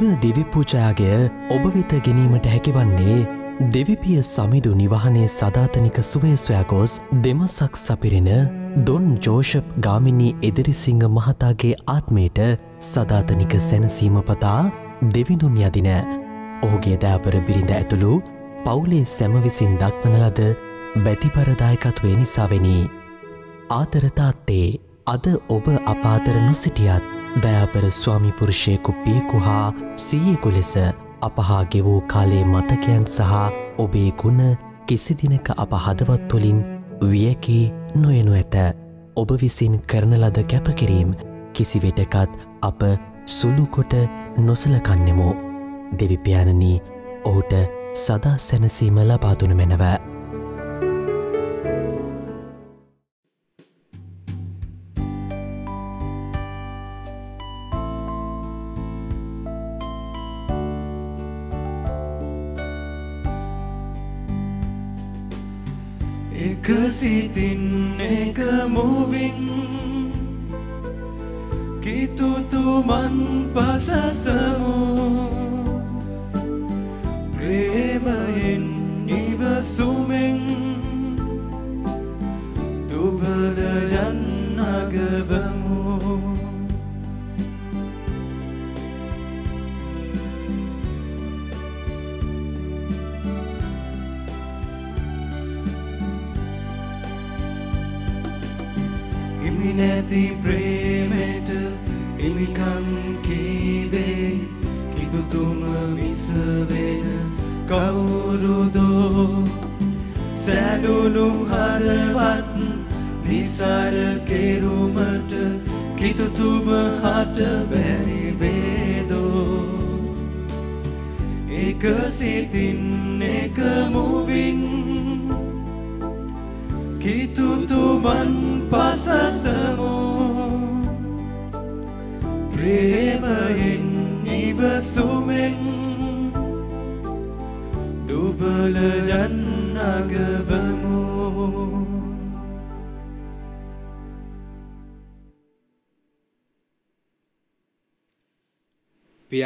මෙම දිවිපූජාගය ඔබ වෙත ගැනීමට හැකිවන්නේ දෙවිපිය සමිදු නිවහනේ සධාතනික සුවයස්වයා ගොස් දෙමසක් සපිරෙන දොන් ජෝෂප් ගාමිණී එදිරිසිංහ මහතාගේ ආත්මයට සධාතනික සැනසීම පතා දෙවිඳුන් යදින ඔහුගේ දෑපර බිරිඳ ඇතුළු පවුලේ සැමවිසින් දක්වන ලද බැතිපරදායකත්වය නිසාවෙනි. ආතරතාත්තේ අද ඔබ අපාතර නොසිටියත් දයාපර ස්වාමිපුරුෂයකු පියකු හා සීයෙකු ලෙස අපහා ගෙවූ කාලේ මතකයන් සහ ඔබේ ගුණ කිසිදිනක අප හදවත්තුොලින් වියකී නොයනු ඇත. ඔබ විසින් කරන ලද කැපකිරීම් කිසිවෙටකත් අප සුළුකොට නොසලකන්නෙමු. දෙවිපාණනී ඔහුට සදා සැනසීම ලබාදුන මැනව. එක සිතින් එක මුවින් කිතුතුමන් පසසමු. ප්‍රේමයෙන් කිතුතුම හට බැරි වේදෝ එක සිතින් එක මුවින් කිතුතුමන් පසසමු ප්‍රේමයෙන්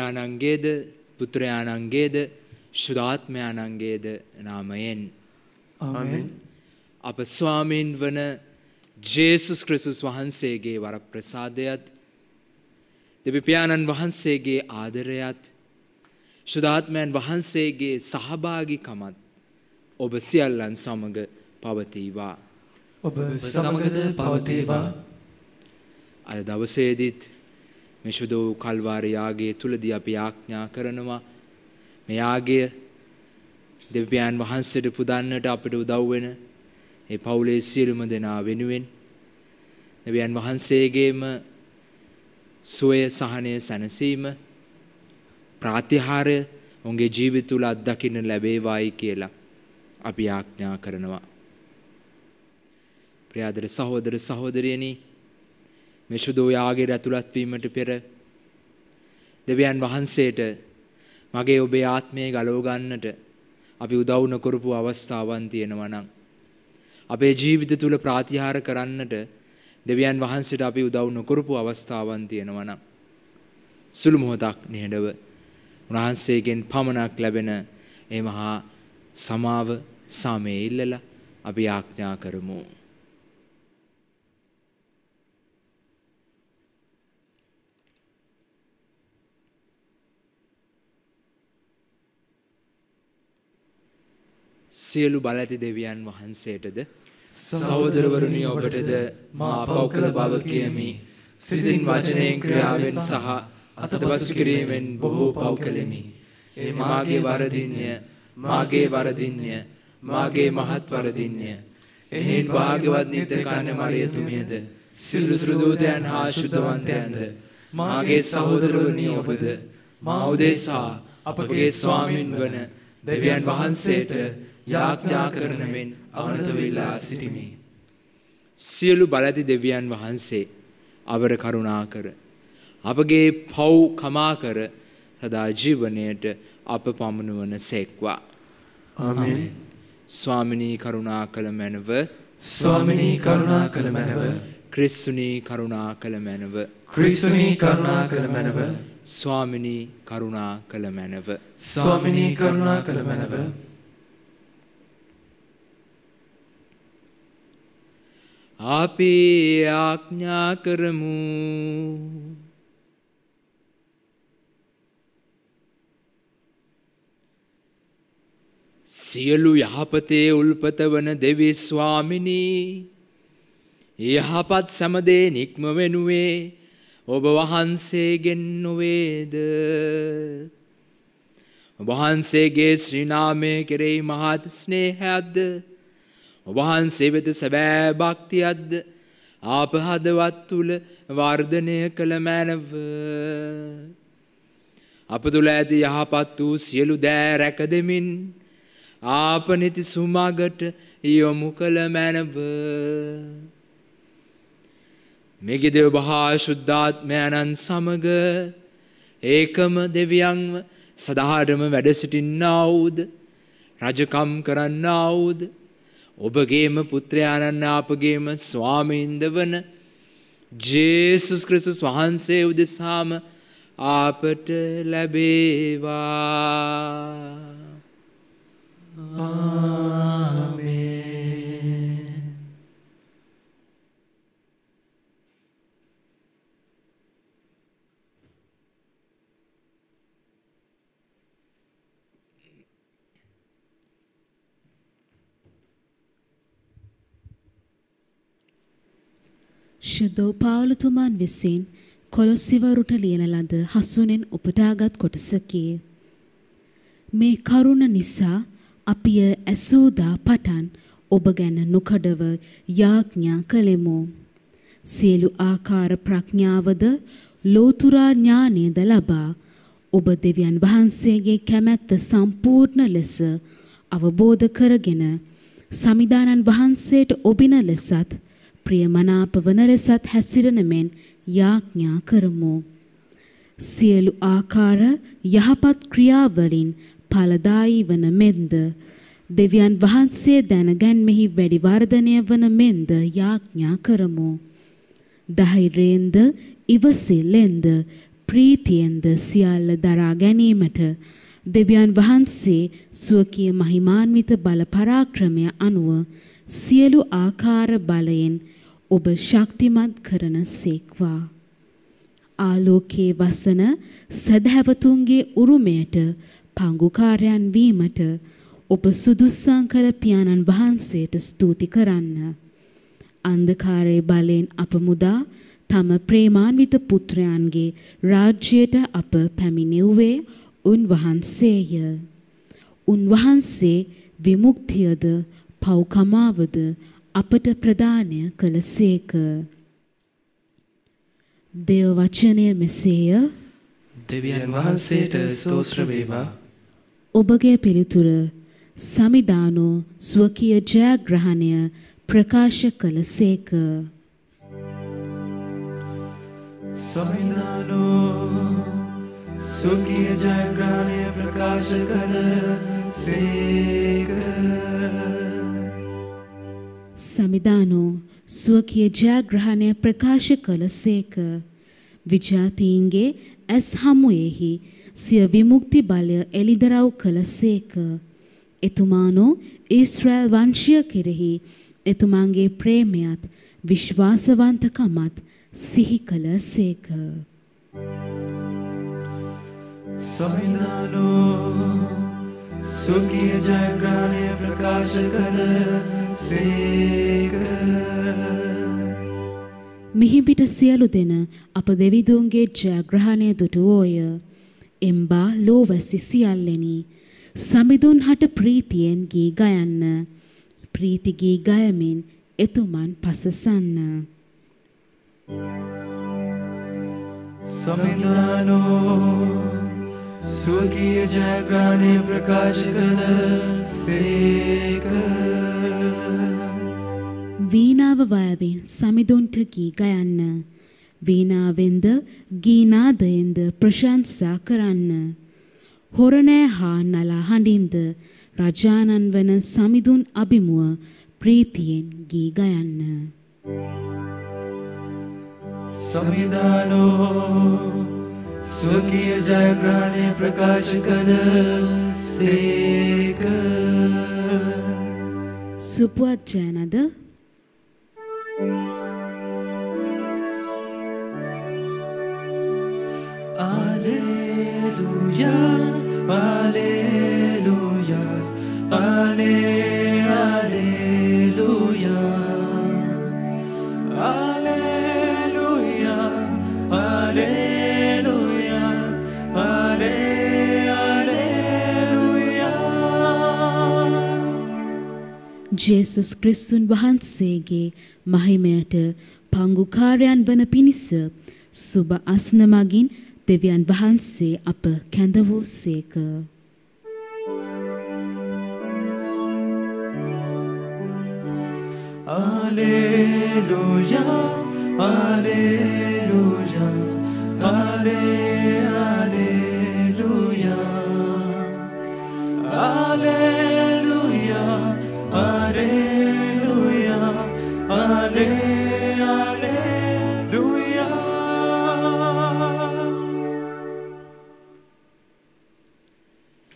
පියාණන්ගේද පුත්‍රයාණන්ගේද ශුදාත්මයාණන්ගේද නාමයෙන්. අප ස්වාමීන් වන ජේසුස් ක්‍රිසුස් වහන්සේගේ වර ප්‍රසාදයත් දෙවිපාණන් වහන්සේගේ ආදරයත් ශුදාත්මයන් වහන්සේගේ සහභාගිකමත් ඔබ සියල්ලන් සමග පවතීවා. ඔබ සමගද පවතේවා. අද දවසේදීත් මෙශුද වූ කල්වාරයාගේ තුළදී අපි යාඥා කරනවා මෙයාගය දෙවියන් වහන්සේට පුදන්නට අපිට උදව්වෙන ඒ පවුලේ සියලුම දෙනා වෙනුවෙන් දෙවියන් වහන්සේගේම සුවය සහනය සැනසීම ප්‍රාතිහාරය උන්ගේ ජීවිත තුළ අත්දකින්න ලැබේවායි කියලා අපි යාඥා කරනවා. ප්‍රියාදර සහෝදර සහෝදරියනි මෙශුදෝ යාගේ ඇතුළත් වීමට පෙර දෙවියන් වහන්සේට මගේ ඔබේ ආත්මය ගලව ගන්නට අපි උදව් නොකරපු අවස්ථාවන් තියෙනවා නම් අපේ ජීවිත තුල ප්‍රාතිහාර කරන්නට දෙවියන් වහන්සේට අපි උදව් නොකරපු අවස්ථාවන් තියෙනවා නම් සුළු මොහොතක් නිහඬව උන්වහන්සේගෙන් පමණක් ලැබෙන ඒ මහා සමාව සාමයේ ඉල්ලලා අපි ආඥා කරමු. සියලු බලඇති දෙවියන් වහන්සේටද සහෝදරවරුනි ඔබටද මා පව් කළ බව කියමි. සිසින් වචනයෙන් ක්‍රියාවෙන් සහ අතපසු කිරීමෙන් බොහෝ පව් කළෙමි. ඒ මාගේ වරදින්ය මාගේ වරදින්ය මාගේ මහත් වරදින්ය. එහෙන් භාග්‍යවත් නිත්‍ය කන්න මරියතුමියද සිල්ලු සෘදූතයන් හා ශුද්ධවන්තයන්ද මාගේ සහෝදරවරුනි ඔබද මා උදෙසා අපගේ ස්වාමින් වන දෙවියන් වහන්සේට යාඥා කරන මෙන් අවනත වෙලා සිටිමි. සියලු බලති දෙවියන් වහන්සේ අවර කරුණා කර අපගේ පව් කමා කර සදා ජීවනයට අප පමනුවන සෙක්වා. ආමෙන්. ස්වාමිනී කරුණා කළ මැනව. ස්වාමිනී කරුණා කළ මැනව. ක්‍රිස්සුනී කරුණා කළ මැනව. ක්‍රිස්තුනී කරුණා කළ මැනව. ස්වාමිනී කරුණා කළ මැනව. ස්වාමිනී කරුණා කළ මැනව අපි ආඥා කරමු. සියලු යහපතේ උල්පත වන දෙවි ස්වාමිනී යහපත් සමදේ නික්ම වෙනුවේ ඔබ වහන්සේගෙන් නොවේද? ඔබහන්සේගේ ශ්‍රීනාමය කෙරෙහි මහත් ස්නේහයක්ද? ඔබහන්සේ වෙත සැබෑ භක්තියක්ද? ආප හදවත් තුළ වර්ධනය කළ මැනව. අප තුළ ඇති යහපත් වූ සියලු දෑ රැක දෙමින් ආපනිති සුමගට යොමු කළ මැනව. මෙගෙදව බහා ශුද්ධාත්මයණන් සමග ඒකම දෙවියන්ව සදහටම වැඩ සිටින්නාවූද? රජකම් කරන්නාවූද? ඔබගේම පුත්‍රයාණන් අපගේම ස්වාමීන්ද වන ජේසුස් ක්‍රිස්තුස් වහන්සේ උදෙසාම ආපට ලැබේවා. ශුද්ධෝපාවලතුමාන් විසින් කොළොස්සිවරුට ලියන ලද හසුනෙන් උපටාගත් කොටසකි. මේ කරුණ නිසා අපිය ඇසූදා පටන් ඔබ ගැන නොකඩව යාඥා කළෙමු. සියලු ආකාර ප්‍රඥාවද ලෝතුරා ඥානයද ලබා ඔබ දෙවියන් වහන්සේගේ කැමැත්ත සම්පූර්ණ ලෙස අවබෝධ කරගෙන සමිදානන් වහන්සේට ඔබින ලෙසත් ප්‍රියමනාප වන ලෙසත් හැසිරෙන මෙන් යාඥා කරමු. සියලු ආකාර යහපත් ක්‍රියාවලින් ඵලදායී වන මෙන්ද දෙවියන් වහන්සේ දැනගැන්මෙහි වැඩි වර්ධනය වන මෙන්ද යාඥා කරමු. ධෛර්යයෙන්ද ඉවසිල්ලෙන්ද ප්‍රීතියෙන්ද සියල්ල දරා ගැනීමට දෙවියන් වහන්සේ ස්වකීය මහිමාන්විත බල පරාක්‍රමය අනුව සියලු ආකාර බලයෙන් ඔබ ශක්තිමත් කරන සේක්වා. ආලෝකයේ වසන සදහැවතුන්ගේ උරුමයට පංගුකාරයන් වීමට ඔබ සුදුස්සං කළ පියාණන් වහන්සේට ස්තුති කරන්න. අන්ධකාරයේ බලයෙන් අප මුදා තම ප්‍රේමාන්විත පුත්‍රයන්ගේ රාජ්‍යයට අප පැමිණෙව්වේ උන්වහන්සේය. උන්වහන්සේ විමුක්තියද පව්කමාවද අපට ප්‍රදානය කළසේක. දේව වචනය මෙසේය දෙවියන් වහන්සේට ස්තෝත්‍ර වේවා ඔබගේ පිළිතුර සමිදානෝ ස්වකීය ජයග්‍රහණය ප්‍රකාශ කළසේක. සමිදානෝ සුකීය ජයග්‍රහණය ප්‍රකාශ කළ සේක සමිදානෝ ස්වකීය ජයග්‍රහණය ප්‍රකාශ කළ සේක. විජාතීන්ගේ ඇස් හමුයෙහි සිය විමුක්ති බලය එළිදරව් කළ සේක. එතුමානෝ ඊශ්‍රෑල් වංශය කෙරෙහි එතුමාන්ගේ ප්‍රේමයත් විශ්වාසවන්තකමත් සිහි කළ සේක. සමිදානෝ සුකීය ජයග්‍රහණය ප්‍රකාශ කළ සේක මිහිපිට සියලු දෙන අප දෙවිදුන්ගේ ජයග්‍රහණය දුටුවෝය. එම්බා ලෝවැසි සියල්ලෙනි. සමිඳුන් හට ප්‍රීතියෙන් ගී ගයන්න. ප්‍රීතිගී ගයමින් එතුමන් පසසන්න. සමිදානෝ ස්වකීය ජයග්‍රහණය ප්‍රකාශ කළ සේක වීණාව වයවෙන් සමිඳුන්ට ගී ගයන්න. වීණාවෙන්ද ගීනාදයෙන්ද ප්‍රශංසා කරන්න. හොරණෑ හා නලා හඬින්ද රජානන් වන සමිඳුන් අභිමුව ප්‍රීතියෙන් ගී ගයන්න. සමිධානෝ ස්වකීය ජයග්‍රහණය ප්‍රකාශ කළ සේක සුපුවත් ජයනද Alleluia, Alleluia, Alle, Alleluia. ජේසුස් ක්‍රිස්තුන් වහන්සේගේ මහිමයට පංගුකාරයන් වන පිණිස සුබ අස්නමගින් දෙවියන් වහන්සේ අප කැඳවූ සේක. Alleluia, Alleluia, Alle, Alleluia.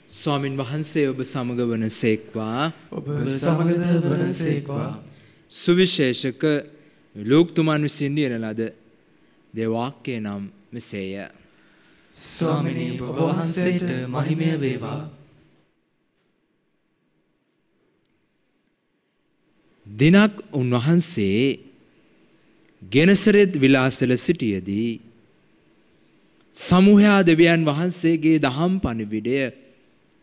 ස්වාමින් වහන්සේ ඔබ සමග වන සේක්වා. ඔබ සමගද වනසේක්වා සුවිශේෂක ලෝක්තුමන් විසින් ලියන ලද දෙවාක්‍යය නම් මෙසේය. ස්වාමිනී ඔබ වහන්සේට මහිමය වේවා දිනක් උන්වහන්සේ ගෙනසරෙත් විලාසල සිටියදී සමුහයා දෙවියන් වහන්සේගේ දහම් පණිවිඩය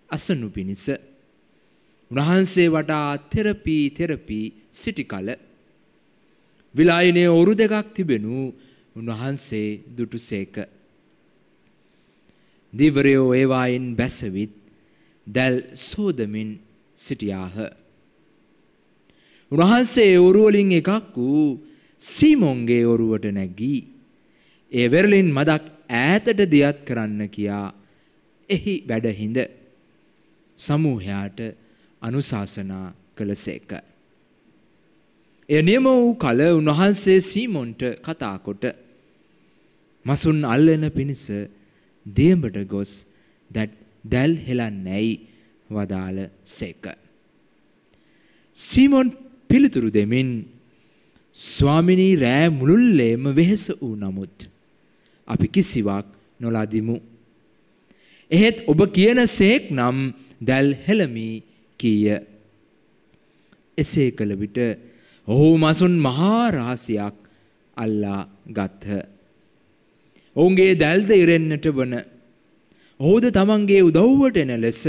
අසනු පිණිස උන්වහන්සේ වටා තෙරපී තෙරපී සිටි කල විලායිනේ ඔරු දෙකක් තිබෙනු උන්වහන්සේ දුටුසේක. දිවරයෝ ඒවායින් බැසවිත් දැල් සෝදමින් සිටියාහ. උන්වහන්සේ ඔරුවලින් එකක් වූ සීමොන්ගේ ඔරුවට නැගී ඒ වෙරලින් මදක් ඈතට දියත් කරන්න කියා එහි වැඩහිඳ සමූහයාට අනුශාසනා කළසේක. එය නියම වූ කල උන්වහන්සේ සීමොන්ට කතාකොට මසුන් අල්ලන පිණිස දියඹට ගොස් දැත් දැල් හෙලන්නැයි වදාළ සේක. සීමොන් පිළිතුරු දෙමින් ස්වාමිනී රෑ මුළුල්ලේම වෙහෙස වූ නමුත් අපි කිසිවක් නොලදිමු. එහෙත් ඔබ කියන සේක් නම් දැල් හෙළමි කීය. එසේ කළ විට ඔහු මසුන් මහා රහසයක් අල්ලා ගත්හ. ඔවුන්ගේ දැල්ද ඉරෙන්නට වන. ඔහුද තමන්ගේ උදව්වට එන ලෙස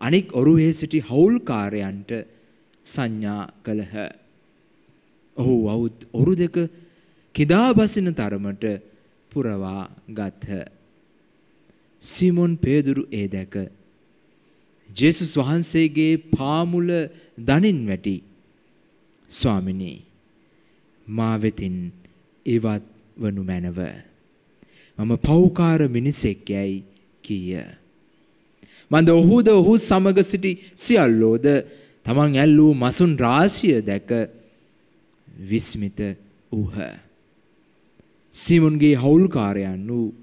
අනික් ඔරුවේ සිටි හවුල්කාරයන්ට සංඥා කළහ. ඔහු අවුත් ඔරු දෙක කිදා බසින තරමට පුරවා ගත්හ. සිමොන් පේදුරු ඒ දැක ජේසුස් වහන්සේගේ පාමුල දනින් වැටි ස්වාමිනී මා වෙතින් ඉවත් වනු මැනව මම පෞකාර මිනිසෙක් යැයි කීය මන්ද ඔහුද ඔහු සමග සිටි සියල්ලෝද තමන් ඇල්ලූ මසුන් රාශිය දැක විස්මිත වූහ සිමුන්ගේ හවුල්කාරයන් වූ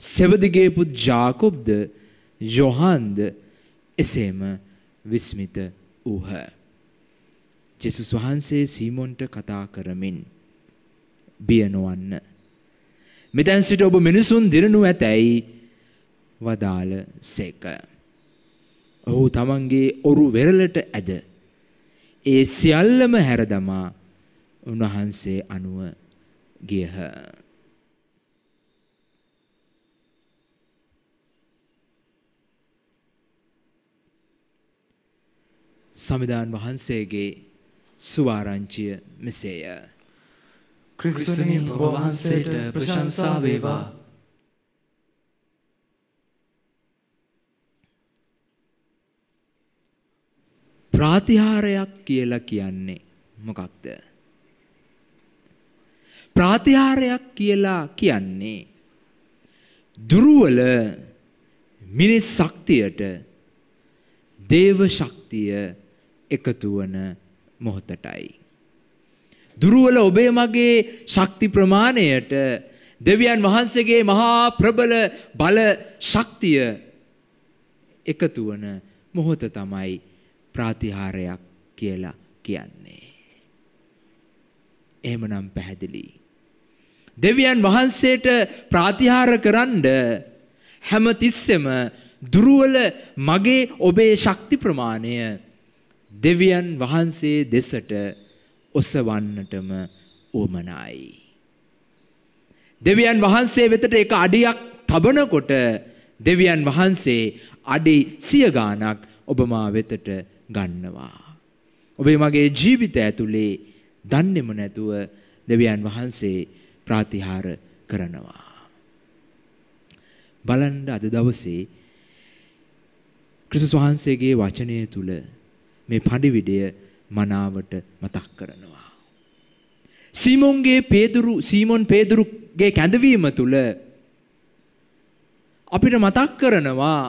සෙවදිගේ පුත් ජාකොබ්ද යොහන්ද එසේම විස්මිත වූහ. ජෙසුස් වහන්සේ සීමොන්ට කතා කරමින් බිය නොවන්න. මෙතැන් සිට ඔබ මිනිසුන් දිරනු ඇතැයි වදාළ සේක. ඔහු තමන්ගේ ඔරු වෙරලට ඇද. ඒ සියල්ලම හැරදමා උන්වහන්සේ අනුව ගියහ. සමිධාන් වහන්සේගේ සුවාරංචිය මෙසේය. ක්‍රිස්තුනි ඔබ වහන්සේට ප්‍රශංසා වේවා ප්‍රාතිහාරයක් කියලා කියන්නේ මොකක්ද? ප්‍රාතිහාරයක් කියලා කියන්නේ දුර්වල මිනිස් ශක්තියට දේව ශක්තිය එකතු වන මොහොතටයි. දුරුවල ඔබේ මගේ ශක්ති ප්‍රමාණයට දෙවියන් වහන්සේගේ මහා ප්‍රබල බල ශක්තිය එකතු වන මොහොත තමයි ප්‍රාතිහාරයක් කියලා කියන්නේ. එහෙමනම් පැහැදිලි. දෙවියන් වහන්සේට ප්‍රාතිහාර කරන්න හැම තිස්සෙම දුරුවල මගේ ඔබේ ශක්ති ප්‍රමාණය දෙවියන් වහන්සේ දෙසට ඔසවන්නටම උවමනායි. දෙවියන් වහන්සේ වෙතට එක අඩියක් තබනකොට දෙවියන් වහන්සේ අඩි සිය ගානක් ඔබමා වෙතට ගන්නවා. ඔබේ මගේ ජීවිත ඇතුලේ දන්නෙම නැතුව දෙවියන් වහන්සේ ප්‍රාතිහාර කරනවා. බලන්න අද දවසේ ක්‍රිස්තුස් වහන්සේගේ වචනය තුල මේ පණිවිඩය මනාවට මතක් කරනවා. සීමොන්ගේ පේදුරු සීමොන් පේදුරුගේ කැඳවීම තුල අපිට මතක් කරනවා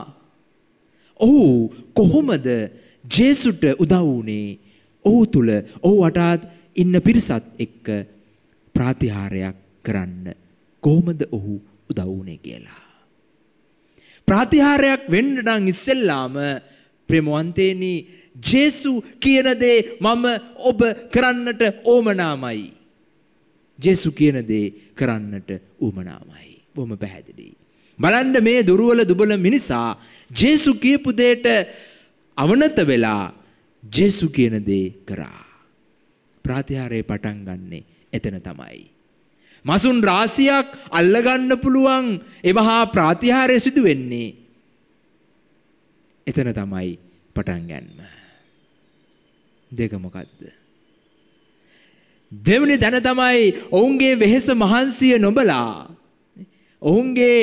ඔහු කොහොමද ජේසුට උදව් වුණේ ඔහු තුල ඔහු වටාත් ඉන්න පිරිසත් එක්ක ප්‍රාතිහාරයක් කරන්න කොහොමද ඔහු උදව් වුණේ කියලා. ප්‍රාතිහාරයක් වෙන්න නම් ඉස්සෙල්ලාම ප්‍රේමවන්තේනි ජේසු කියන දේ මම ඔබ කරන්නට ඕමනාමයි. ජේසු කියන දේ කරන්නට උමනාමයි. බොහොම පැහැදිලි. බලන්න මේ දුර්වල දුබල මිනිසා ජේසු කියපු දෙයට අවනත වෙලා ජේසු කියන දේ කරා. ප්‍රාතිහාරය පටන් ගන්නේ එතන තමයි. මසුන් රාසියක් අල්ලගන්න පුළුවන් එමහා ප්‍රාතිහාරය සිදු වෙන්නේ එතන තමයි පටන් ගැන්ම. දෙක මොකක්ද? දෙවනි දැන තමයි ඔවුන්ගේ වෙහෙස මහන්සිය නොබලා ඔවුන්ගේ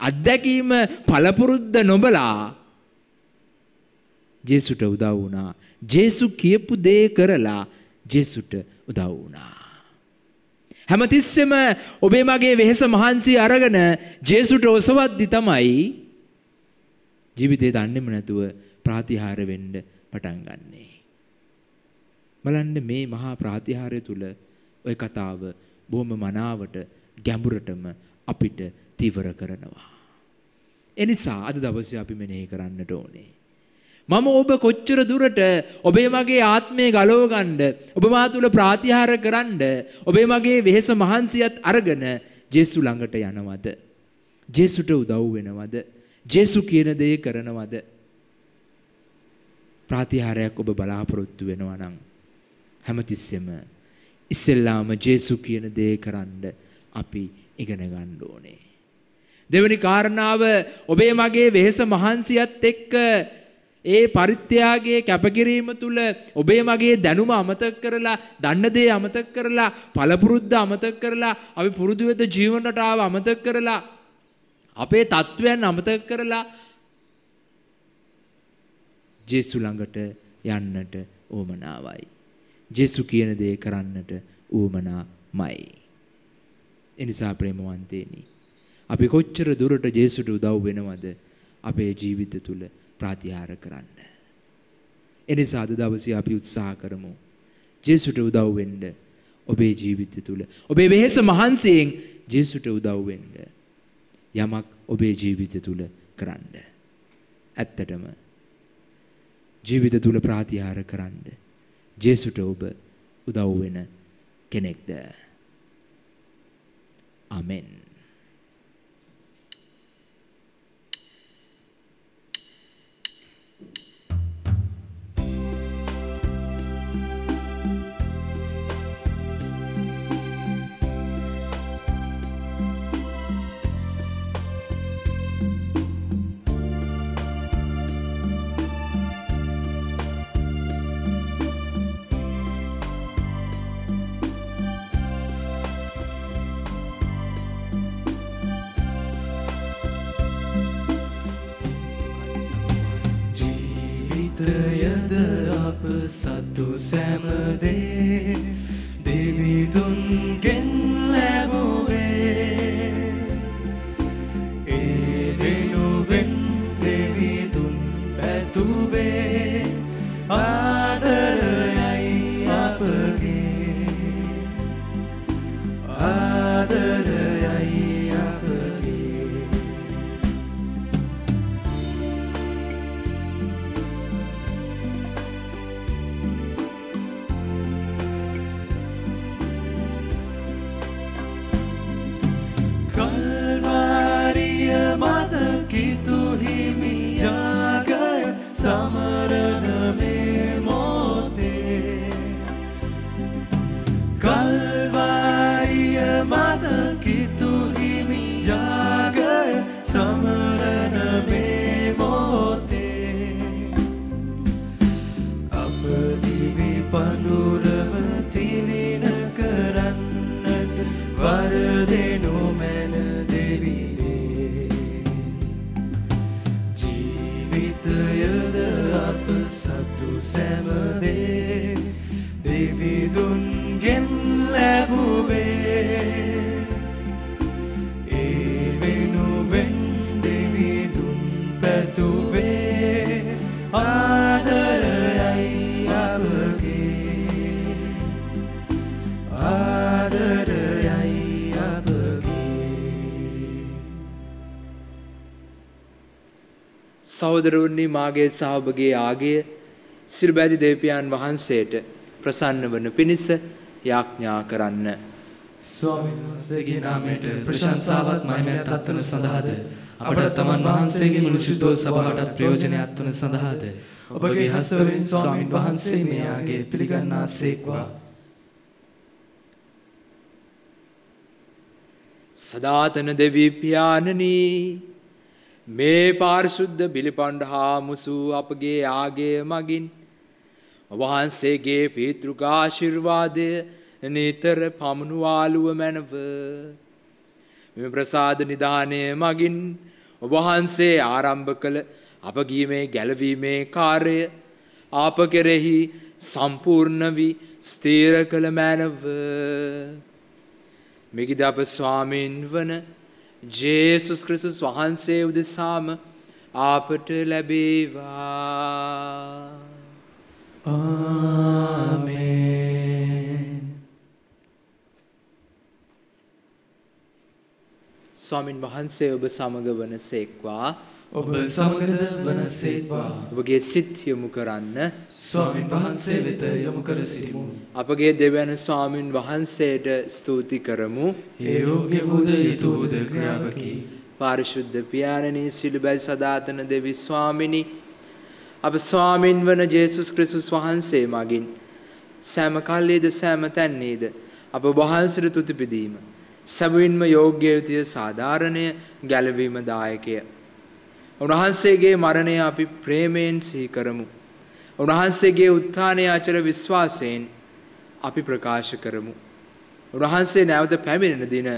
අත්දැකීම පළපුරුද්ද නොබලා ජේසුට උදව් වුණා. ජේසු කියපු දේ කරලා ජේසුට උදව් වුණා. හැමතිස්සෙම ඔබේ මගේ වෙහෙස මහන්සිය අරගෙන ජේසුට ඔසවද්දි තමයි ජීවිතේ දන්නේම නැතුව ප්‍රාතිහාර වෙන්න පටන් ගන්නේ. බලන්න මේ මහා ප්‍රාතිහාරය තුල ওই කතාව බොහොම මනාවට ගැඹුරටම අපිට තීවර කරනවා. එනිසා අද දවසේ අපි මෙනෙහි කරන්නට ඕනේ. මම ඔබ කොච්චර දුරට ඔබේ මගේ ආත්මය ගලව ගන්න ඔබ මා තුල ප්‍රාතිහාර කරන්න ඔබේ මගේ වෙහෙස මහන්සියත් අරගෙන ජේසු ළඟට යනවද? ජේසුට උදව් වෙනවද? ජේසු කියන දේ කරනවද? ප්‍රාතිහාරයක් ඔබ බලාපොරොත්තු වෙනවා නම් හැමතිස්සෙම ඉස්සෙල්ලාම ජේසු කියන දේ කරන්න අපි ඉගෙන ගන්න ඕනේ. දෙවැනි කාරණාව ඔබේ මගේ වෙහෙස මහන්සියත් එක්ක ඒ පරිත්‍යාගයේ කැපකිරීම තුළ ඔබේ මගේ දැනුම අමතක කරලා දන්න දේ අමතක කරලා පළපුරුද්ද අමතක කරලා අපි පුරුදු වෙත ජීවන රටාව අමතක කරලා අපේ තත්වයන් අමතක කරලා ජේසු ළඟට යන්නට ඕමනාවයි. ජේසු කියන දේ කරන්නට ඌමනාමයි. එනිසා ප්‍රේමවන්තේනි අපි කොච්චර දුරට ජේසුට උදව් වෙනවද අපේ ජීවිත තුළ ප්‍රාතිහාර කරන්න. එනිසා අද දවසේ අපි උත්සාහ කරමු. ජේසුට උදව් වෙන්න ඔබේ ජීවිතය තුළ ඔබේ වෙහෙස මහන්සියෙන් ජේසුට උදව් වෙන්න යමක් ඔබේ ජීවිතය තුළ කරන්න. ඇත්තටම ජීවිත තුළ ප්‍රාතිහාර කරන්න ජේසුට ඔබ උදව් වෙන කෙනෙක්ද. ආමෙන්. ජීවිතයද අප සතු සැමදේ දෙවිදුන්ගෙන් ලැබුවේ සහෝදරවනි මාගේ සහභගේ ආගය සිරුබැදි දෙවියන් වහන්සේට ප්‍රසන්න වන පිණිස යාඥා කරන්න. ස්වාමීන් වහන්සේගේ නාමයට ප්‍රශංසාවත් මහිමයත් අත්වන සඳහාද? අපට තමන් වහන්සේගේ මුළු ශුද්ධෝ සභාවටත් ප්‍රයෝජනයක් වන සඳහාද? ඔබගේ හස්තවලින් ස්වාමීන් වහන්සේ මේ ආගේ පිළිගන්නාසේක්වා සදාතන දෙවී පියාණනී මේ පාරිශුද්ධ බිලිපණ්ඩ හා මුසු අපගේ ආගය මගින් වහන්සේගේ පීතෘකාශිර්වාදය නිතර පමණුවාලුව මැනව. මෙම ප්‍රසාද නිධානය මගින් ඔබහන්සේ ආරම්භ කළ අපගීමේ ගැලවීමේ කාර්ය ආප කෙරෙහි සම්පූර්ණ වී ස්ථීර කළ මැනව. මිගිද අප ස්වාමීන් වන ජේසුස් ක්‍රිස්තුස් වහන්සේ උදෙසාම ආපට ලැබේවා. ස්වාමින් වහන්සේ ඔබ සමග වන සේක්වා ඔබ සමගද වනසේක්වා ඔබගේ සිත් යොමු කරන්න. ස්වාමින් වහන්සේ වෙත යොමු කර සිටිමු. අපගේ දෙවැන ස්වාමින් වහන්සේට ස්තුති කරමු. ඒ යෝග්‍ය වූද යුතු වූද ක්‍රියාවකි. පාරිශුද්ධ පියාණනී සිළුබැල් සදාතන දෙවි ස්වාමිනි අප ස්වාමින් වන ජේසුස් ක්‍රිස්තුස් වහන්සේ මගින් සෑම කල්ලේද සෑම තැන්නේද අප වහන්සට තුතිපිදීම සැබවින්ම යෝග්‍ය යුතුය සාධාරණය ගැලවීම දායකය. උන්වහන්සේගේ මරණය අපි ප්‍රේමයෙන් සිහි කරමු. උන්වහන්සේගේ උත්ථානය අචර විශ්වාසයෙන් අපි ප්‍රකාශ කරමු. උන්වහන්සේ නැවත පැමිණෙන දින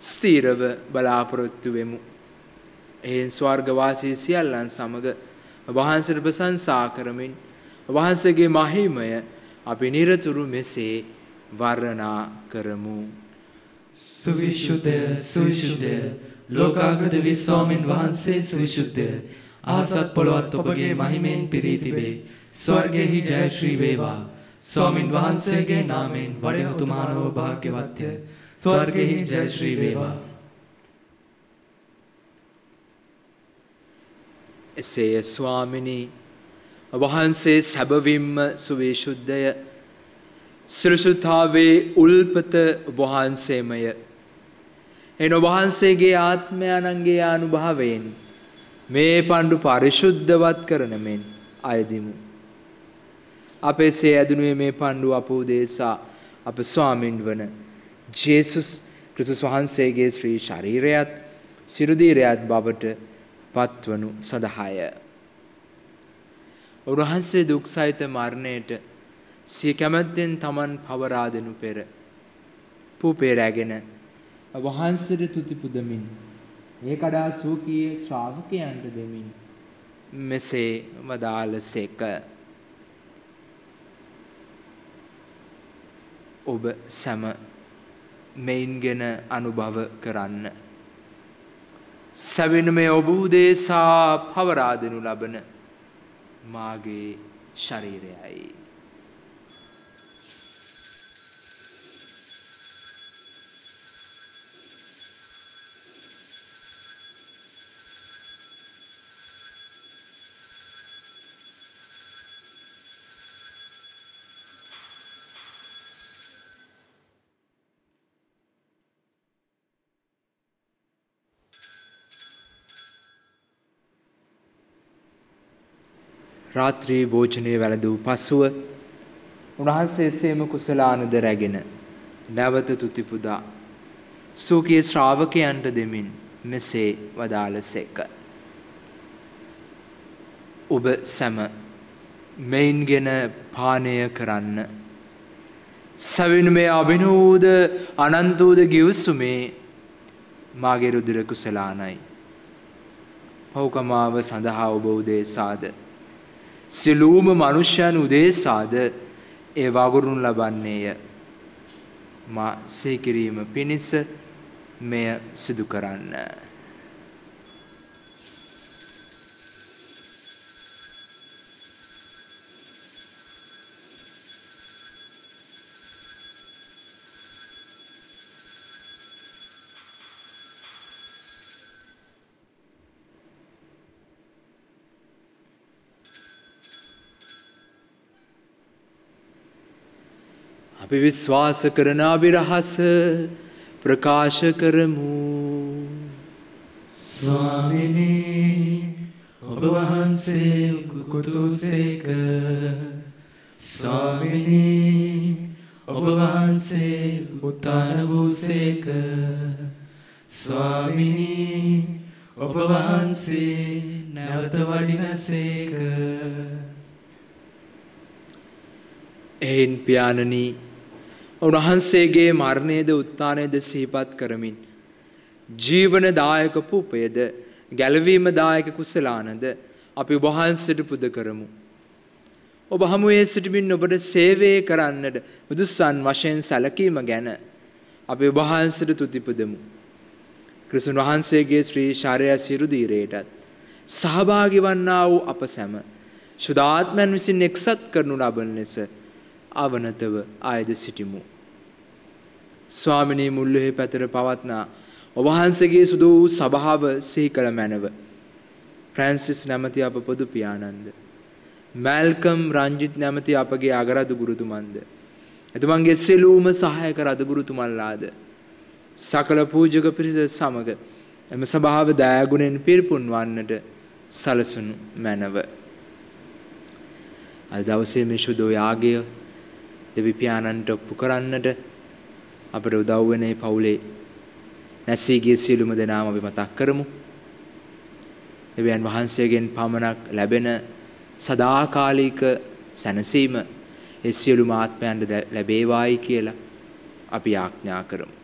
ස්ථීරව බලාපොරොත්තු වෙමු. එහෙන් ස්වර්ගවාසී සියල්ලන් සමග වහන්සට ප්‍රසංසා කරමින් වහන්සේගේ මහිමය අපි නිරතුරු මෙසේ වර්ණනා කරමු. සුවිශුද්ධය සුවිශුද්ධය ලෝකාග්‍රද විස්වාමින් වහන්සේ සුවිශුද්ධය ආසත් පොළොවත් ඔබගේ මහිමෙන් පිරී තිබේ ස්වර්ගෙහි ජයශ්‍රී වේවා. ස්වාමින් වහන්සේගේ නාමෙන් වඩිනතුමානෝ භාග්‍යවත්ය. ස්වර්ගෙහි ජයශ්‍රී වේවා. එසේය ස්වාමිනී. වහන්සේ සැබවින්ම සුවිශුද්ධය සෘෂුතාවේ උල්පත වහන්සේමය. එන වහන්සේගේ ආත්මයනන්ගේ අනුභාවයෙන් මේ පණ්ඩු පරිශුද්ධවත් කරනමෙන් අයදිමු. අප එසේ ඇදනුවේ මේ පණ්ඩු අපූදේසා අප ස්වාමින් වන ජේසුස් ක්‍රිසුස් වහන්සේගේ ශ්‍රී ශරීරයත් සිරුදීරයත් බවට පත්වනු සඳහාය. උන්වහන්සේ දුක් සහිත මරණයට සිය කැමැත්තෙන් තමන් පවරා දෙනු පෙර පූපේරැගෙන වහන්සට තුති පුදමින්. ඒ කඩා සූකයේ ශ්‍රාවකයන්ට දෙමින්. මෙසේ වදාළසේක ඔබ සැම මෙයින්ගෙන අනුභව කරන්න. සැවෙන මේ ඔබ උදේසා පවරා දෙනු ලබන මාගේ ශරීරයයි. රාත්‍රී භෝජනය වැළඳූ පසුව උන්වහන්සේ එසේම කුසලානද රැගෙන නැවත තුතිපුදා සූකී ශ්‍රාවකයන්ට දෙමින් මෙසේ වදාළසේක. ඔබ සැම මෙයින්ගෙන පානය කරන්න. සවින් මේ අභිනූද අනන්තූද ගිවස්සුමේ මාගේ රුදුර කුසලානයි. පෞකමාව සඳහා ඔබ උදේසාද. සිලූම මනුෂ්‍යයන් උදේසාද ඒ වගුරුන් ලබන්නේය. මා සේකිරීම පිණිස මෙය සිදු කරන්න. අපි විශ්වාස කරන අභිරහස ප්‍රකාශ කරමු. ස්වාමිනී ඔබ වහන්සේ කුතුසේක ස්වාමිනී ඔබ වහන්සේ උත්තාන වූසේක ස්වාමිනී ඔබ වහන්සේ නැවත වඩිනසේක එයින් පියාණනී උන්වහන්සේගේ මරණයද උත්තානයද සිහිපත් කරමින් ජීවනදායක පූපයද ගැලවීමදායක කුසලානද අපි වහන්සට පුද කරමු. ඔබ හමුවේ සිටිමින් ඔබට සේවය කරන්නට බුදුස්සන් වශයෙන් සැලකීම ගැන අපි වහන්සට තුතිපදමු. ක්‍රිසුන් වහන්සේගේ ශ්‍රී ශාරය සිරුදීරයටත් සහභාගි වන්නා වූ අප සැම ශුදාත්මයන් විසින් එක්සත් කරනු ලබන ලෙස අවනතව ආයද සිටිමු. ස්වාමිනී මුල්ලෙහි පැතර පවත්නා ඔවහන්සේගේ සුදු වූ සභාව සිහි කළ මැනව. ප්‍රැන්සිස් නැමති අප පොදු පියානන්ද. මැල්කම් රංජිත් නැමති අපගේ අගරදු ගුරුතුමන්ද. එතුමන්ගේ සෙලූම සහයක රදගුරුතුමල්ලාද. සකල පූජක පිරිස සමග එම සභාව දෑගුණෙන් පිරිපුන් වන්නට සලසනු මැනව. අද දවසේ මේ ශුද්ධ යාගය දෙවිපියාණන්ට ඔප්පු කරන්නට අපට උදව් වෙන පවුලේ නැසී ගිය සියලුම දෙනාම අපි මතක් කරමු. දෙවියන් වහන්සේගෙන් පමණක් ලැබෙන සදාකාලික සැනසීම ඒ සියලුම ආත්මයන්ට ලැබේවායි කියලා අපි ආඥා කරමු.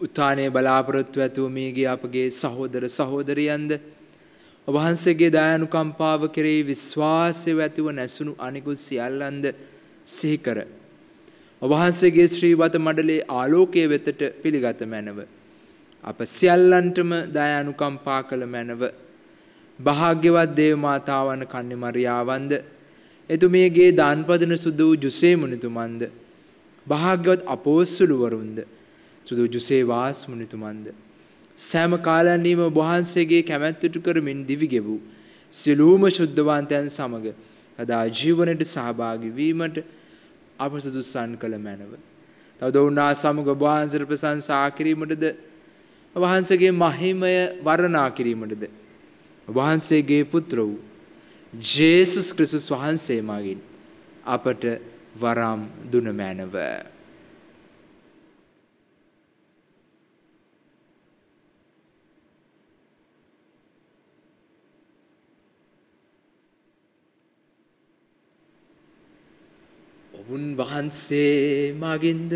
උත්තානයේ බලාපොරොත්තු ඇතුව මියගිය අපගේ සහෝදර සහෝදරියන්ද ඔබහන්සේගේ දයානුකම්පාව කෙරෙහි විශ්වාසය ඇතිව නැසුණු අනිකුත් සියල්ලන්ද සිහිකර. ඔබහන්සේගේ ශ්‍රීවත මඩලේ ආලෝකය වෙතට පිළිගත මැනව. අප සියල්ලන්ටම දයානුකම්පා කළ මැනව. භාග්‍යවත් දේවමාතාවන කන්නෙ මරියාවන්ද එතුමියගේ දාන්පදන සුදු ජුසේ මුනිතුමන්ද. භාග්‍යවත් අපෝස්සුළුවරුන්ද සුදු ජුසේ වාස් මුනිතුමන්ද. සෑම කාලන්නීම වහන්සේගේ කැමැත්තට කරමින් දිවිගෙවූ සිලූම ශුද්ධවන්තයන් සමඟ අදා ජීවනයට සහභාගි වීමට අප සුදුස්සන් කළ මැනව. තවද උන්නා සමග වහන්සර ප්‍රසංසා කිරීමටද වහන්සගේ මහිමය වරණා කිරීමටද. වහන්සේගේ පුත්‍ර වූ ජේසුස් ක්‍රිසුස් වහන්සේ මගින් අපට වරම් දුනමෑනව. උන්වහන්සේ මගින්ද?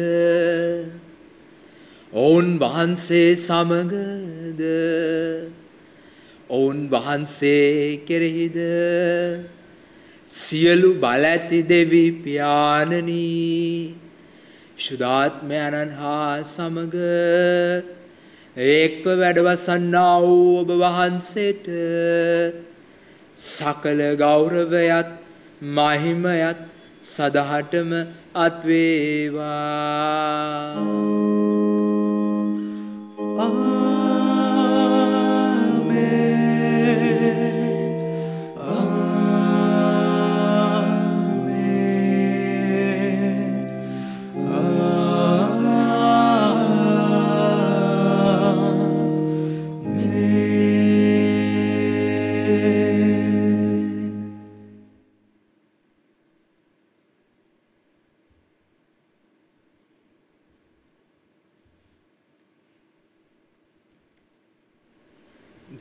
ඔවුන් වහන්සේ සමගද? ඔවුන් වහන්සේ කෙරෙහිද? සියලු බලඇති දෙවි පියාණනී ශුදාත්මයණන් හා සමග ඒක්ව වැඩවසන්නා වූ ඔබ වහන්සේට සකල ගෞරවයත් මහිමයත් සදහටම අත්වේවා.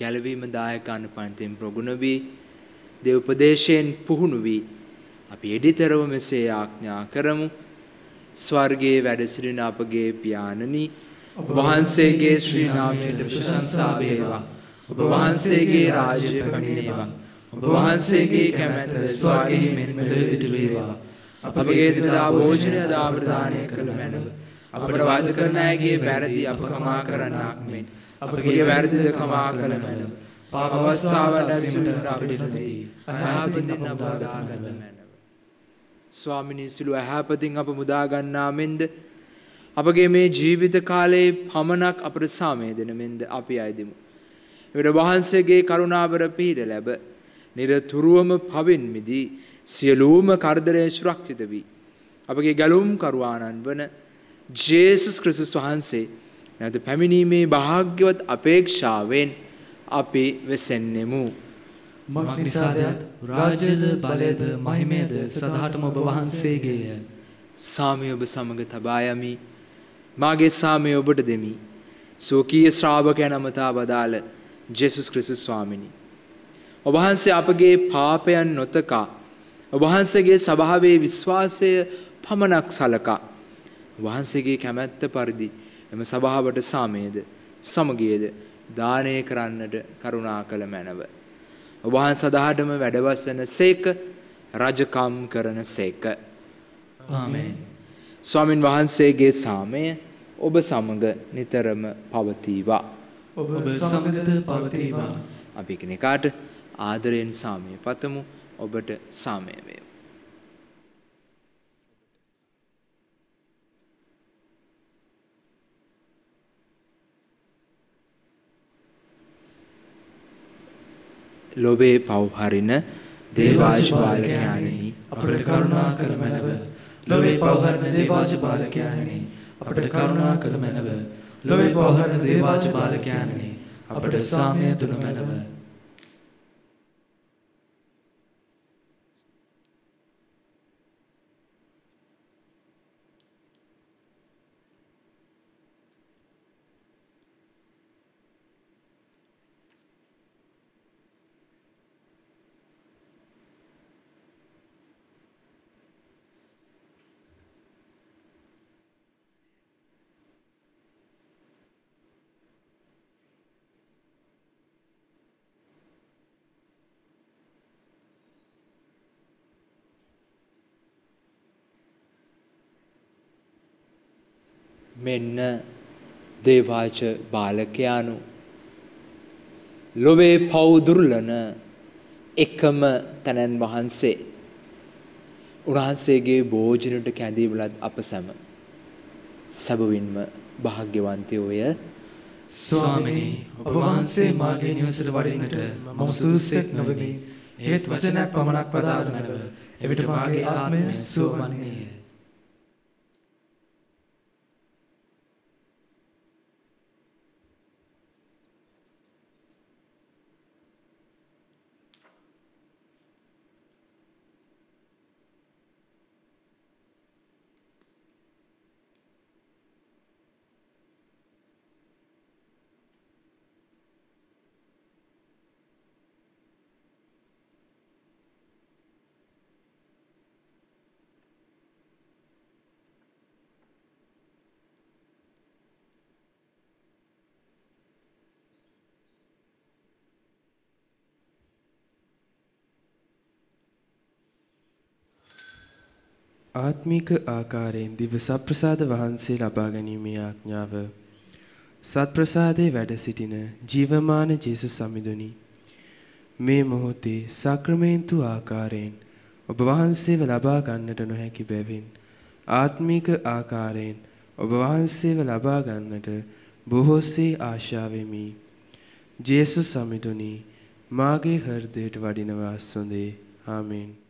ගැලවීම දායකාන පන්තියෙන් ප්‍රගුණ වී දෙව්පදේශයෙන් පුහුණු වී අපි එඩිතරව මෙසේ ආඥා කරමු ස්වර්ගයේ වැඩ සිටින අපගේ පියාණනි වහන්සේගේ ශ්‍රී නාමයට ප්‍රශංසා වේවා ඔබ වහන්සේගේ රාජ්‍ය පැමිණේවා. ඔබ වහන්සේගේ කැමැත්ත ස්වර්ගයෙහි මෙන් මෙලොවට වේවා. අපගේ එදිනදා භෝජනය දා ප්‍රදානය කළ මැනව. අපට වාද කරන අයගේ වැරදි අප කමා කරන්නාක් මෙන් අපගේ වැරදිද කමා කළ මැනව. පාප අවස්ථාවට ඇසීමට අපිට නොදී. අයහපතින් අප මුදා ගන්න මැනව. ස්වාමිනී සිළු ඇහැපතින් අප මුදා ගන්නා මෙන්ද අපගේ මේ ජීවිත කාලයේ පමණක් අපට සාමය දෙන මෙන්ද අපි අයදිමු. එවිට වහන්සේගේ කරුණාබර පිහිට ලැබ නිරතුරුවම පවින් මිදී සියලූම කරදරය සුරක්ෂිත වී. අපගේ ගැලුම් කරුවාණන් වන ජේසුස් ක්‍රිසුස් වහන්සේ නැත පැමිණීමේ භාග්‍යවත් අපේක්ෂාවෙන් අපි වෙසෙන්නෙමු. මක් නිසාදත් රාජ්‍යද බලයද මහිමයද සදහටම ඔබ වහන්සේගේය. සාමය ඔබ සමඟ තබා යමි මාගේ සාමය ඔබට දෙමි. සෝකීය ශ්‍රාවකයන් අමතා වදාළ ජෙසුස් ක්‍රිස්තුස් ස්වාමිනී. ඔබහන්සේ අපගේ පාපයන් නොතකා ඔබහන්සේගේ සභාවේ විශ්වාසය පමණක් සලකා වහන්සේගේ කැමැත්ත පරිදි එම සභාවට සාමයේද සමගියද දානය කරන්නට කරුණා කළ මැනව. ඔබහන් සදහටම වැඩවසන සේක රජකම් කරන සේක. ස්වාමින් වහන්සේගේ සාමය ඔබ සමග නිතරම පවතීවා. ඔබ සමගද පවතිවා. අපි කෙනෙකාට ආදරයෙන් සාමය පතමු ඔබට සාමය වේ. ලොවේ පව්හරින දේවාශපාලකයානෙහි අපට කරුණා කළ මැනව. ලොවේ පවහරණ දේවාජ බාලකයානනි අපට කරුණා කළ මැනව. ලොවේ පවහරණ දේවාජ බාලකයානනි අපට සාමය තුන මැනව. මෙන්න දේවාච බාලකයානු. ලොවේ පවුදුරලන එකම තැනැන් වහන්සේ. උන්වහන්සේගේ භෝජනට කැඳීවලත් අප සැම. සැබවින්ම භාග්‍යවන්තයෝය ස්වාමිනී ඔබ වහන්සේ මාගේ නිවසට වඩින්නට මම සුදුස්සෙක් නොවෙමි. හේත් වචනයක් පමණක් වදාළ මැනව. එවිට මාගේ ආත්මය සුව ආත්මික ආකාරයෙන් දිව සත්ප්‍රසාද වහන්සේ ලබා ගැනීමේ ආඥාව සත්ප්‍රසාදයේ වැඩ සිටින ජීවමාන ජේසුස් සමිඳුනි. මේ මොහොතේ සක්‍රමේන්තු ආකාරයෙන් ඔබ වහන්සේව ලබා ගන්නට නොහැකි බැවින් ආත්මික ආකාරයෙන් ඔබ වහන්සේව ලබා ගන්නට බොහෝසේ ආශාවෙමි. ජේසුස් සමිඳුනි මාගේ හෘදයට වඩිනවා සොඳේ ආමෙන්.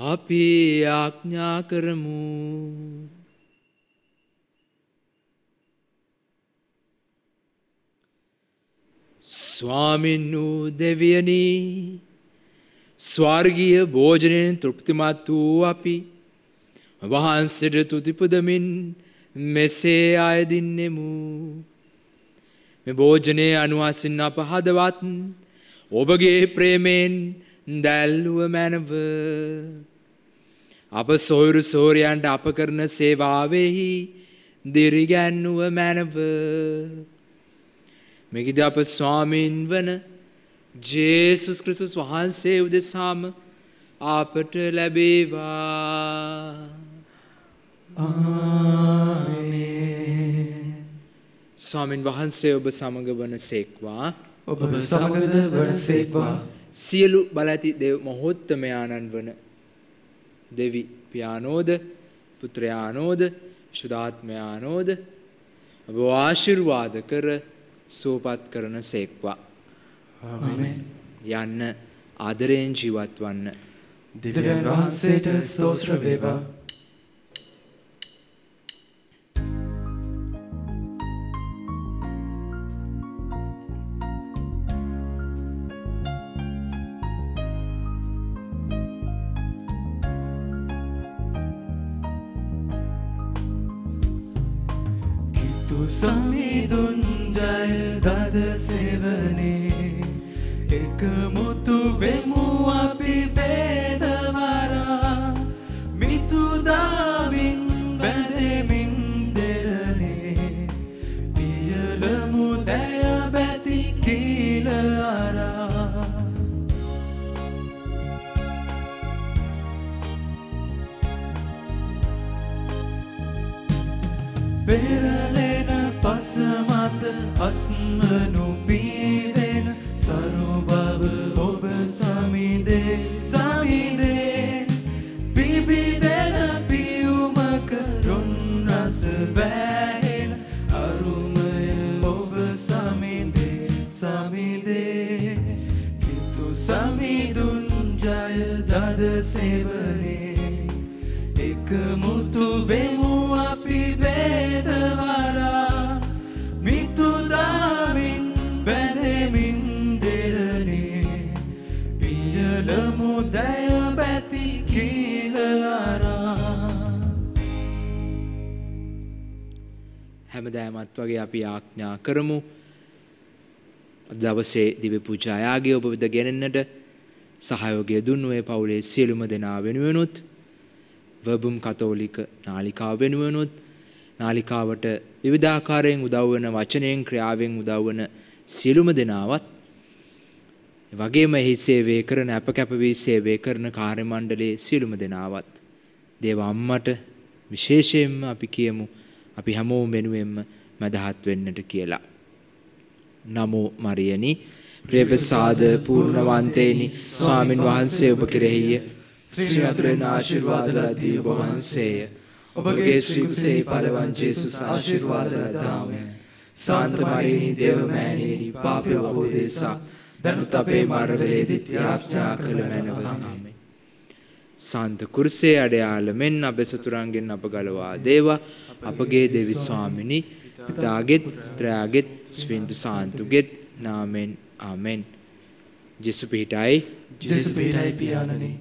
අපි ආඥා කරමු. ස්වාමින් වූ දෙවියනී ස්වර්ගීය භෝජනයෙන් තෘප්තිමත් වූ අපි වහන්සට තුතිපදමින් මෙසේ අයදින්නෙමු මෙ භෝජනය අනුවසින් අප හදවත් ඔබගේ ප්‍රේමයෙන් දැල්ලුව මැනව. අප සොයුරු සෝරයන්ට අප කරන සේවාවෙහි දිරිගැන්නුව මැනව. මෙකිද අප ස්වාමීන් වන ජේසුස් ක්‍රිස්තුස් වහන්සේ උදෙසාම අපට ලැබේවා. ස්වාමින් වහන්සේ ඔබ සමග වන සේක්වා. ඔබ සමගද වන සේක්වා. සියලු බලඇති දෙව් මොහොත්තමයාණන් වන දෙවි පියානෝද පුත්‍රයානෝද ශුදාත්මයානෝද ඔබ ආශිර්වාද කර සූපත් කරන සේක්වා. යන්න ආදරයෙන් ජීවත් වන්න. දෙවියන් වහන්සේට ස්තෝත්‍ර වේවා හැමදෑමත් වගේ අපි ආඥා කරමු. අද දවසේ දිවි පූජායාගේ ඔබ වෙත ගෙනෙන්නට සහයෝගය දුන්නුවේ පවුලේ සියලුම දෙනා වෙනුවෙනුත් වබුම් කතෝලික නාලිකාව වෙනුවෙනුත් නාලිකාවට විවිධාකාරයෙන් උදව්වන වචනයෙන් ක්‍රියාවෙන් උදව්වන සියලුම දෙනාවත් වගේම එහි සේවය කරන අප කැපවී සේවය කරන කාර්ය මණ්ඩලයේ සියලුම දෙනාවත් දේව අම්මට විශේෂයෙන්ම අපි කියමු. අපි හැමෝම වෙනුවෙන්ම මැදහත් වෙන්නට කියලා. නමෝ මරියනි ප්‍රේපසාද පූර්ණවන්තේනි ස්වාමින් වහන්සේ ඔබ කෙරෙහිය ශ්‍රී අතුරෙන් ආශිර්වාද ලදී ඔබ වහන්සේය. ඔබගේ ශ්‍රී කුසේ පලවන් ජේසුස් ආශිර්වාද ලදාම. සාන්ත මරියනි දේව මෑණියනි පාපය අපෝදේසා දනුත් අපේ මරවලේදිත් යාඥා කළ මැනව. ආමේන්. සාන්ත කුරුසේ අඩයාල මෙන් අප සතුරන්ගෙන් අප ගලවා දේවා අපගේ දෙවි ස්වාමිනි පිතාගෙත් ත්‍රයාගෙත් ස්වින්දු සාන්තුගෙත් නාමෙන් ආමෙන් ජෙසු පිහිටයි ජෙසු පිහිටයි පියාණනි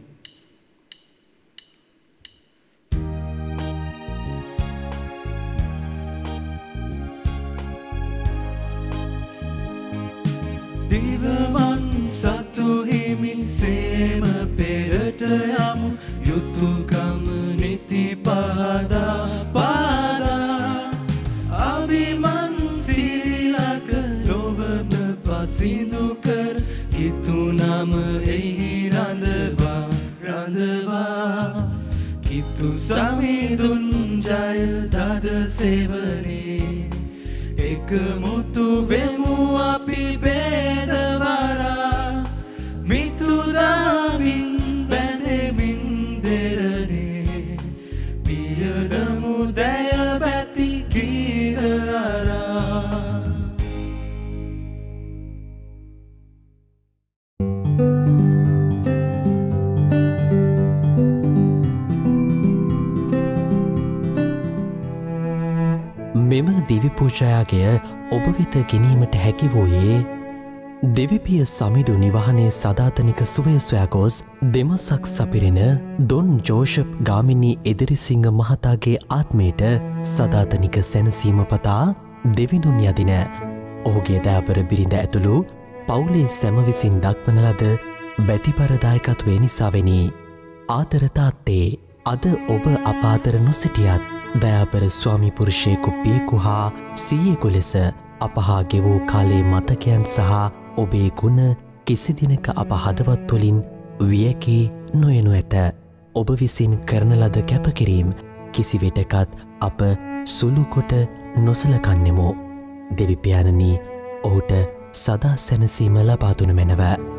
දිවමන් සතු හිමින් සේම පෙරට යමු. යුතුකම නිති පාදා පාදා කිතුනම එහි රඳවා රඳවා. කිතු සමිදුන් ජය දද සෙවනේ. එක මුතු වෙමු අපි බේදවරා. මිතුදාමින් මෙම දිවිපූජයාගේ ඔබ වෙත ගැනීමට හැකි වූයේ දෙවිපිය සමිදු නිවහනේ සධාතනික සුවයස්වෑගෝස් දෙමසක් සපිරෙන දොන් ජෝෂප් ගාමිණී එදිරිසිංහ මහතාගේ ආත්මයට සධාතනික සැනසීම පතා දෙවිඳුන් යදින ඔහුගේ දෑපර බිරිඳ ඇතුළු පවුලේ සැමවිසින් දක්වන ලද බැතිපරදායකත්වේ නිසාවෙනි. ආතරතාත්තේ අද ඔබ අපාතර නොසිටියත් දයාපර ස්වාමිපුරුෂයකු පියකු හා සීයෙකු ලෙස අපහා ගෙවූ කාලේ මතකයන් සහ ඔබේ ගුණ කිසිදිනක අප හදවත් තුළින් වියකී නොයනු ඇත. ඔබ විසින් කරන ලද කැපකිරීම් කිසිවෙටකත් අප සුළුකොට නොසලකන්නෙමු. දෙවිපාණනී ඔහුට සදා සැනසීම ලබාදුන මැනව.